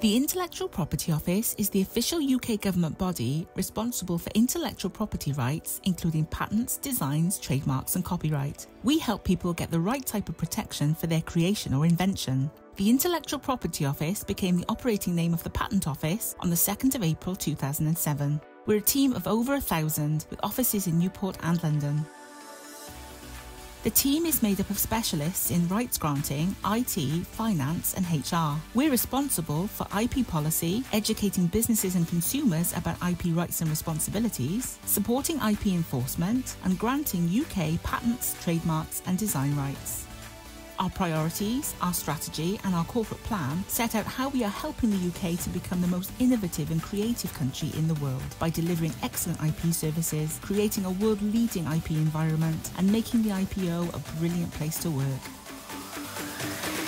The Intellectual Property Office is the official UK government body responsible for intellectual property rights, including patents, designs, trademarks, and copyright. We help people get the right type of protection for their creation or invention. The Intellectual Property Office became the operating name of the Patent Office on the 2nd of April 2007. We're a team of over a thousand with offices in Newport and London. The team is made up of specialists in rights granting, IT, finance, and HR. We're responsible for IP policy, educating businesses and consumers about IP rights and responsibilities, supporting IP enforcement, and granting UK patents, trademarks, and design rights. Our priorities, our strategy, and our corporate plan set out how we are helping the UK to become the most innovative and creative country in the world by delivering excellent IP services, creating a world leading IP environment, and making the IPO a brilliant place to work.